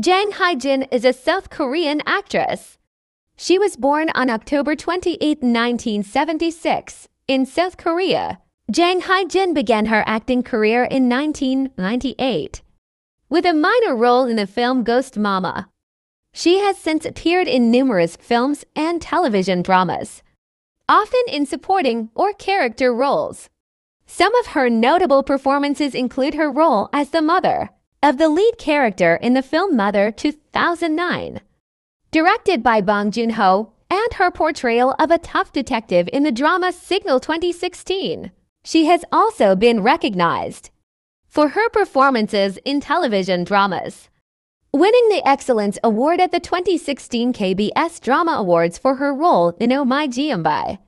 Jang Hye-jin is a South Korean actress. She was born on October 28, 1976, in South Korea. Jang Hye-jin began her acting career in 1998 with a minor role in the film Ghost Mama. She has since appeared in numerous films and television dramas, often in supporting or character roles. Some of her notable performances include her role as the mother of the lead character in the film Mother 2009, directed by Bong Joon-ho, and her portrayal of a tough detective in the drama Signal 2016. She has also been recognized for her performances in television dramas, winning the Excellence Award at the 2016 KBS Drama Awards for her role in Oh My Jeonbye.